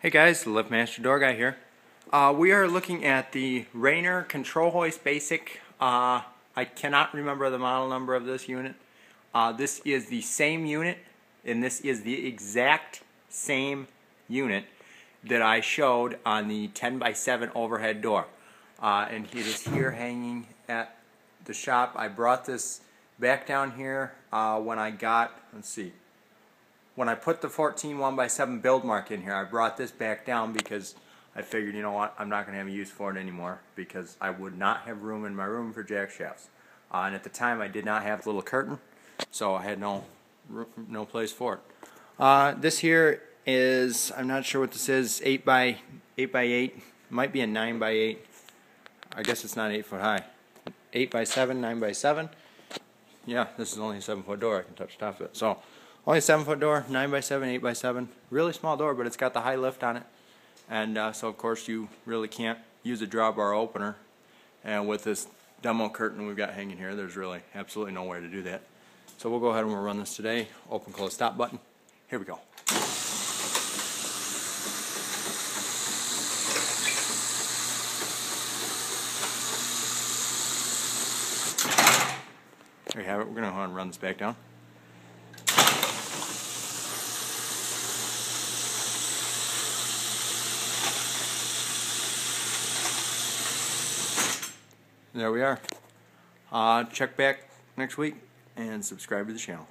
Hey guys, the LiftMaster Door Guy here. Uh, we are looking at the Raynor Control Hoist Basic. Uh, I cannot remember the model number of this unit. Uh, this is the same unit, and this is the exact same unit that I showed on the 10 by 7 overhead door. Uh, and it is here hanging at the shop. I brought this back down here uh, when I got, let's see, when I put the 14 1x7 build mark in here, I brought this back down because I figured, you know what, I'm not going to have a use for it anymore because I would not have room in my room for jack shafts. Uh, and at the time, I did not have the little curtain, so I had no no place for it. Uh, this here is, I'm not sure what this is, 8 by 8 by 8 might be a 9 by 8 I guess it's not 8 foot high. 8 by 7 9 by 7 Yeah, this is only a 7 foot door, I can touch the top of it. So, only 7 foot door, 9 by 7 8 by 7 Really small door, but it's got the high lift on it. And uh, so, of course, you really can't use a drawbar opener. And with this demo curtain we've got hanging here, there's really absolutely no way to do that. So we'll go ahead and we'll run this today. Open, close, stop button. Here we go. There you have it. We're going to go and run this back down. There we are. Uh, check back next week and subscribe to the channel.